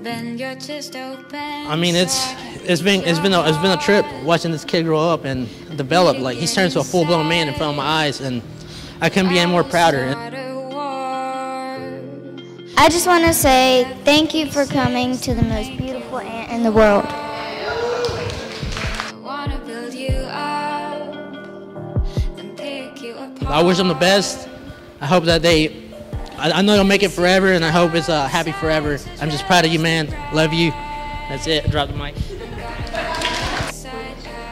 Bend your chest open. I mean, it's it's been it's been a, it's been a trip watching this kid grow up and develop. Like he's turned into a full blown man in front of my eyes, and I couldn't be any more prouder. I just want to say thank you for coming to the most beautiful aunt in the world. Wanna build you up, then pick you apart. I wish them the best. I hope that they. I, I know they'll make it forever, and I hope it's uh, happy forever. I'm just proud of you, man. Love you. That's it. Drop the mic.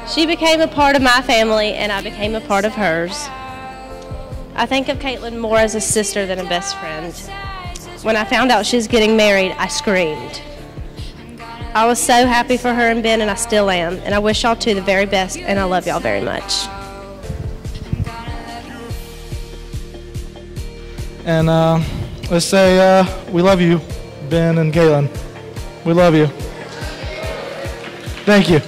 She became a part of my family, and I became a part of hers. I think of Caitlyn more as a sister than a best friend. When I found out she was getting married, I screamed. I was so happy for her and Ben, and I still am. And I wish y'all two the very best, and I love y'all very much. And uh, let's say uh, we love you, Ben and Caitlyn. We love you. Thank you.